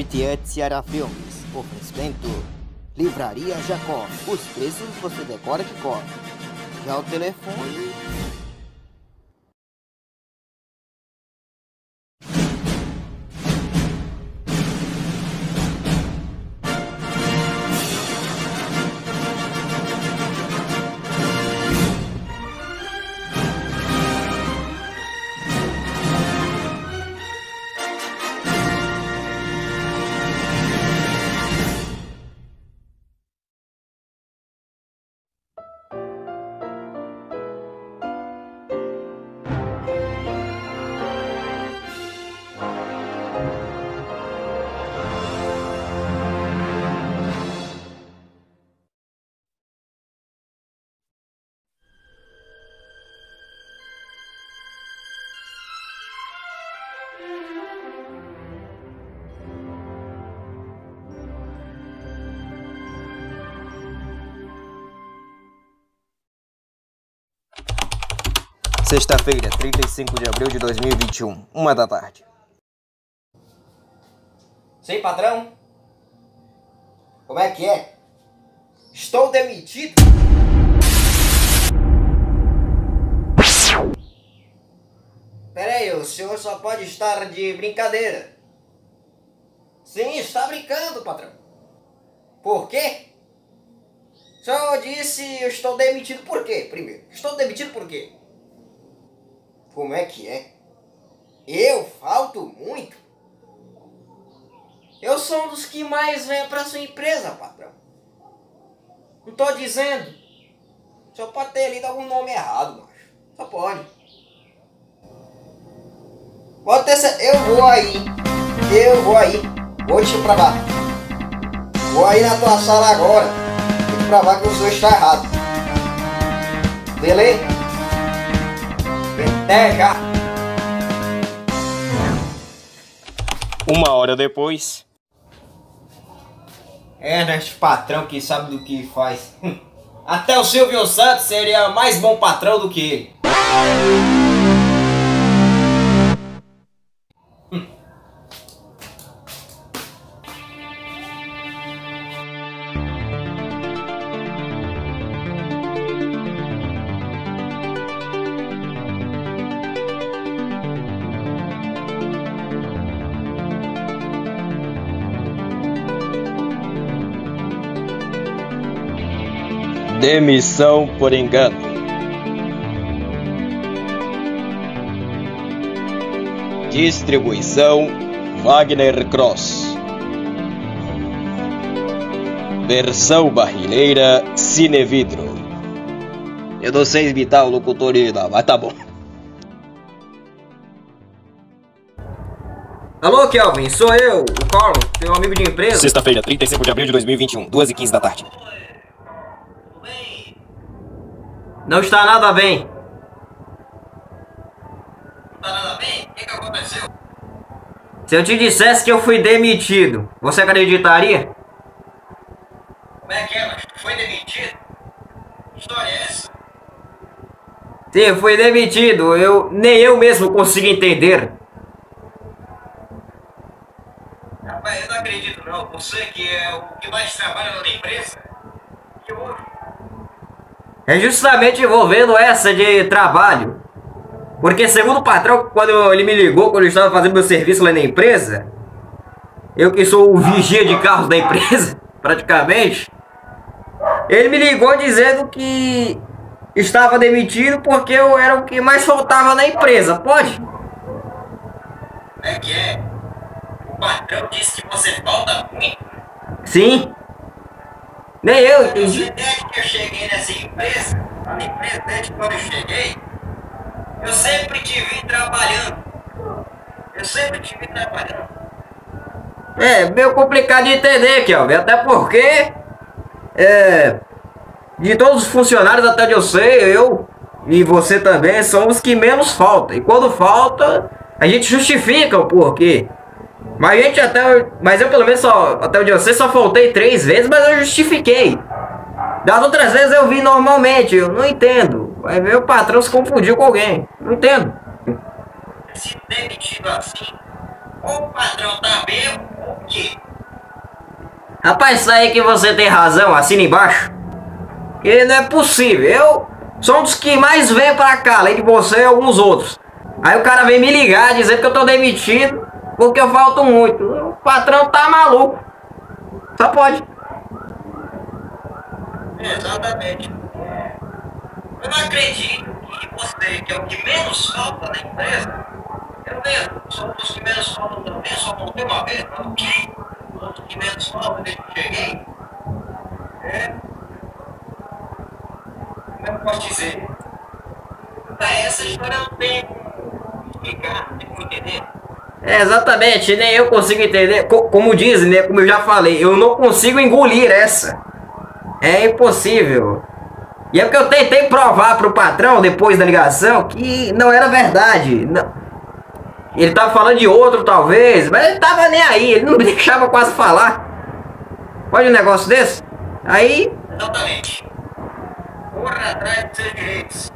Street Ceará Filmes. Oferecimento. Livraria Jacó. Os preços você decora que corre. Já o telefone Sexta-feira, 35 de abril de 2021, uma da tarde. Sim, patrão? Como é que é? Estou demitido? Peraí, o senhor só pode estar de brincadeira. Sim, está brincando, patrão. Por quê? O senhor disse eu estou demitido por quê, primeiro? Estou demitido por quê? Como é que é? Eu falto muito? Eu sou um dos que mais vem para sua empresa, patrão. Não tô dizendo. Só pode ter lido algum nome errado, macho. Só pode. Pode ter certeza. Eu vou aí. Eu vou aí. Vou te provar. Vou aí na tua sala agora. Te provar que o senhor está errado. Beleza? Já. Uma hora depois. É, neste patrão que sabe do que faz. Até o Silvio Santos seria mais bom patrão do que ele. Demissão por engano. Distribuição Wagner Cross. Versão barrilheira Cinevidro. Eu não sei imitar o locutor ainda, mas tá bom. Alô, Kelvin, sou eu, o Carlos, seu amigo de empresa. Sexta-feira, 35 de abril de 2021, 2h15 da tarde. Não está nada bem. Não tá nada bem? O que, que aconteceu? Se eu te dissesse que eu fui demitido, você acreditaria? Como é que é, mas foi demitido? Que história é essa? Sim, eu fui demitido. Eu nem eu mesmo consigo entender. Rapaz, eu não acredito não. Você que é o que mais trabalha na empresa. Que houve? É justamente envolvendo essa de trabalho. Porque segundo o patrão, quando ele me ligou, quando eu estava fazendo meu serviço lá na empresa, eu que sou o vigia de carros da empresa, praticamente, ele me ligou dizendo que estava demitido porque eu era o que mais faltava na empresa. Pode? Como é que é? O patrão disse que você falta muito. Sim. Nem eu entendi. desde que eu cheguei nessa empresa, na empresa desde quando eu cheguei, eu sempre te vi trabalhando. Eu sempre te vi trabalhando. É meio complicado de entender, Kelvin. Até porque. É. De todos os funcionários, até onde eu sei, eu e você também somos os que menos falta. E quando falta, a gente justifica o porquê. Mas a gente até. Mas eu pelo menos só. Até onde eu sei, só faltei três vezes, mas eu justifiquei. Das outras vezes eu vim normalmente, eu não entendo. Vai ver o patrão se confundiu com alguém. Não entendo. Se demitido assim, Ou o patrão tá bêbado, ou o quê? Rapaz, isso aí que você tem razão, assina embaixo. Que não é possível. Eu sou um dos que mais vem pra cá, além de você e alguns outros. Aí o cara vem me ligar dizendo que eu tô demitido porque eu falto muito. O patrão tá maluco. Só pode. Exatamente. Eu não acredito que você, que é o que menos falta na empresa, eu mesmo, sou um dos que menos faltam também, só montei uma vez, mas o quê? Um dos que menos falta desde que cheguei. É. Como é que eu posso dizer? Ah, essa história não tem como explicar, tem como entender. É, exatamente, nem eu consigo entender. Co- como dizem, né? Como eu já falei, eu não consigo engolir essa. É impossível. E é porque eu tentei provar pro patrão depois da ligação que não era verdade. Não. Ele tava falando de outro, talvez, mas ele tava nem aí, ele não me deixava quase falar. Pode um negócio desse? Aí, Exatamente. Corra atrás dos seus direitos.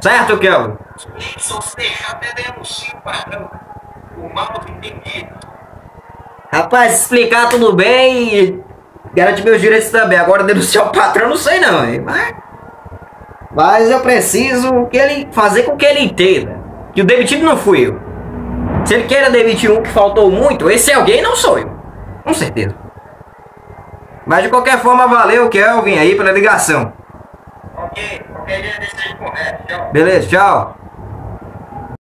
certo, Kelvin? Os clientes são se deixar até denunciar o patrão. O mal entendido. Rapaz, explicar tudo bem e garante meus direitos também. Agora denunciar o patrão, não sei não, hein? Mas, mas eu preciso que ele fazer com que ele entenda que o demitido não fui eu. Se ele queira demitir um que faltou muito, esse alguém não sou eu. Com certeza. Mas de qualquer forma, valeu, Kelvin, aí pela ligação. Ok, qualquer dia desse a gente conversa. Tchau. Beleza, tchau.